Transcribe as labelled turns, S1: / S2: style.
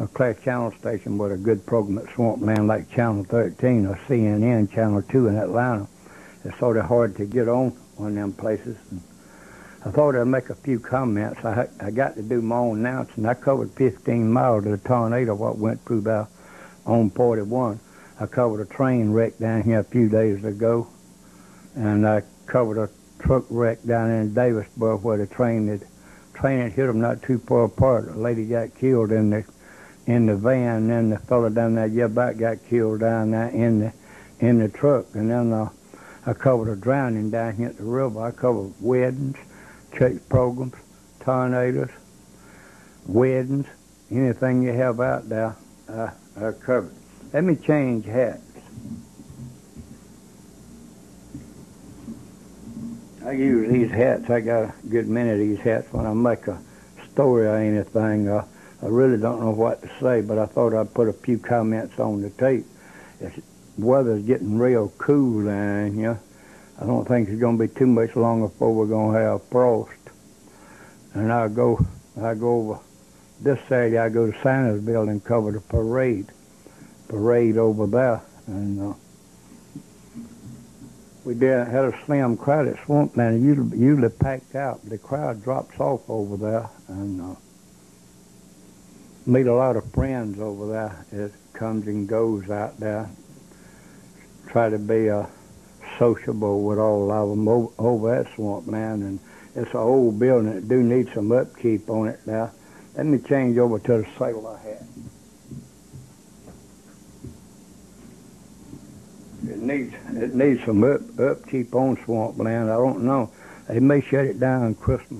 S1: a class channel station with a good program at Swampland like Channel 13 or CNN Channel 2 in Atlanta. It's sort of hard to get on one of them places. And I thought I'd make a few comments. I, I got to do my own announcing. I covered 15 miles of the tornado what went through about on 41. I covered a train wreck down here a few days ago, and I covered a truck wreck down in Davisburg where the train had train had hit them not too far apart. A lady got killed in the in the van, and then the fellow down there yeah back got killed down there in the in the truck, and then uh, I covered a drowning down here at the river. I covered weddings, church programs, tornadoes, weddings, anything you have out there, uh, I covered. Let me change hats. I use these hats. I got a good many of these hats when I make a story or anything. Uh, I really don't know what to say, but I thought I'd put a few comments on the tape. It's, weather's getting real cool down here. I don't think it's going to be too much longer before we're going to have frost. And I go, I go over this Saturday. I go to Santa's building, cover the parade, parade over there, and. Uh, we did had a slim crowd at Swampland. Usually, usually packed out. The crowd drops off over there, and uh, meet a lot of friends over there. It comes and goes out there. Try to be uh, sociable with all of them over, over at Swampland, and it's an old building. It do need some upkeep on it now. Let me change over to the sailor hat. It needs it needs some up, upkeep on swampland. I don't know. They may shut it down Christmas.